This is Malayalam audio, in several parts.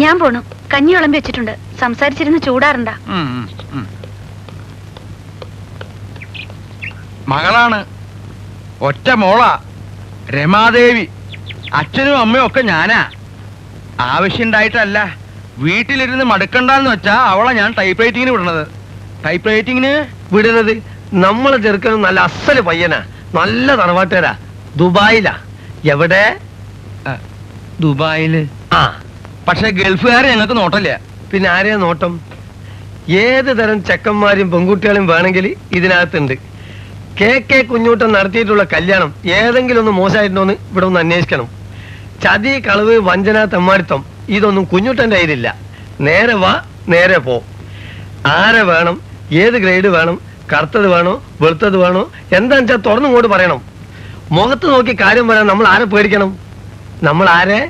ഞാൻ പോണു. കഞ്ഞി വിളമ്പി വെച്ചിട്ടുണ്ട്. സംസാരിച്ചിരുന്ന് ചൂടാറണ്ട. മകളാണ്. ഒറ്റ മോളാ. രമാദേവി. അച്ഛനും അമ്മയും ഒക്കെ ഞാനാ. ആവശ്യണ്ടായിട്ടല്ല. വീട്ടിലിരുന്ന് മടുക്കണ്ടെന്ന് വെച്ചാ അവളെ ഞാൻ ടൈപ്പ് റൈറ്റിങ്ങിന് വിടണത് ടൈപ്പ് റൈറ്റിങ്ങിന് വിടരുത് നമ്മളെ ചെറുക്കൻ നല്ല അസൽ പയ്യനാ. നല്ല തറവാട്ടുകാരാ. ദുബായിലാ. എവിടെ? ദുബായിൽ. ആ. പക്ഷെ ഗൾഫുകാരെ ഞങ്ങൾക്ക് നോട്ടല്ല പിന്നെ ആരെയാ നോട്ടം? ഏത് തരം ചെക്കന്മാരും പെൺകുട്ടികളും വേണമെങ്കിൽ ഇതിനകത്തുണ്ട്. കെ കെ കുഞ്ഞൂട്ടം നടത്തിയിട്ടുള്ള കല്യാണം ഏതെങ്കിലും ഒന്ന് മോശമായിട്ടുണ്ടോന്ന് ഇവിടെ ഒന്ന് അന്വേഷിക്കണം. ചതി കളവ് വഞ്ചന തെമ്മാടിത്തം ഇതൊന്നും കുഞ്ഞൂട്ടന്റെ കയ്യിലില്ല. നേരെ വാ നേരെ പോ. ആരെ വേണം? ഏത് ഗ്രേഡ് വേണം? കറുത്തത് വേണോ? വെളുത്തത് വേണോ? എന്താണെന്ന് വെച്ചാൽ തുറന്നു ഇങ്ങോട്ട് പറയണം. മുഖത്ത് നോക്കി കാര്യം പറയാൻ നമ്മൾ ആരെ പേടിക്കണം? നമ്മൾ ആരെ?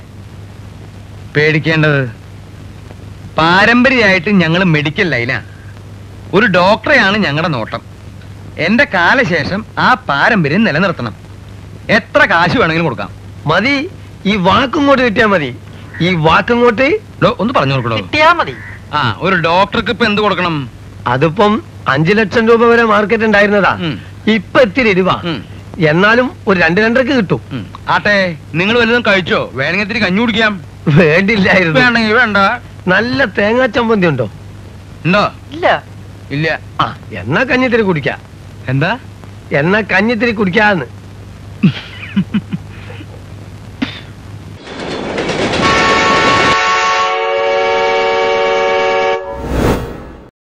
പേടിക്കേണ്ടത്? പാരമ്പര്യമായിട്ട് ഞങ്ങൾ മെഡിക്കൽ ലൈനാ ഒരു ഡോക്ടറെയാണ് ഞങ്ങളുടെ നോട്ടം. എന്റെ കാലശേഷം ആ പാരമ്പര്യം നിലനിർത്തണം. എത്ര കാശ് വേണമെങ്കിലും കൊടുക്കാം. മതി. ഈ വാക്കിങ്ങോട്ട് കിട്ടിയാ മതി. ഈ വാക്കിങ്ങോട്ട് ഒന്ന് പറഞ്ഞു കൊടുക്കണോ കിട്ടിയാ മതി. ആ ഒരു ഡോക്ടർക്ക് ഇപ്പൊ എന്ത് കൊടുക്കണം? അതിപ്പം അഞ്ചു ലക്ഷം രൂപ വരെ മാർക്കറ്റ് ഉണ്ടായിരുന്നതാ. ഇപ്പൊ എത്തിരി രൂപ. എന്നാലും ഒരു രണ്ട് രണ്ടരക്ക് കിട്ടും. ആട്ടെ നിങ്ങൾ വല്ലതും കഴിച്ചോ? വേണമെങ്കിൽ കഞ്ഞി കുടിക്കാം. വേണ്ടില്ലായിരുന്നു. വേണമെങ്കിൽ വേണ്ട. നല്ല തേങ്ങാ ചമ്മന്തി ഉണ്ടോ? ഉണ്ടോ? ഇല്ല. ഇല്ല. ആ എന്നാ കഞ്ഞിത്തിരി കുടിക്കാം. എന്താ? എന്നാ കഞ്ഞിത്തിരി കുടിക്കാന്ന്.